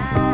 time.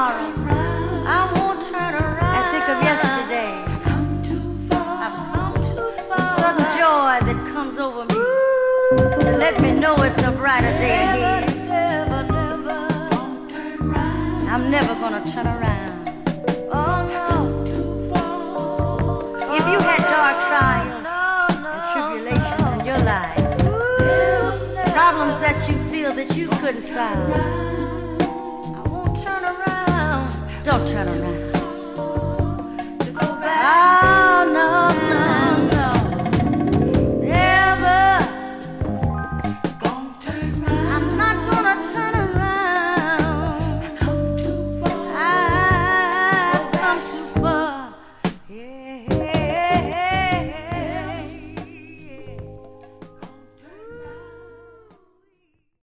tomorrow, I won't turn around. I think of yesterday. I've come too far. It's a sudden joy that comes over me to let me know it's a brighter day ahead. I'm never gonna turn around. Oh no. If you had dark oh, trials and tribulations in your life, problems that you feel that you couldn't solve, Don't turn around.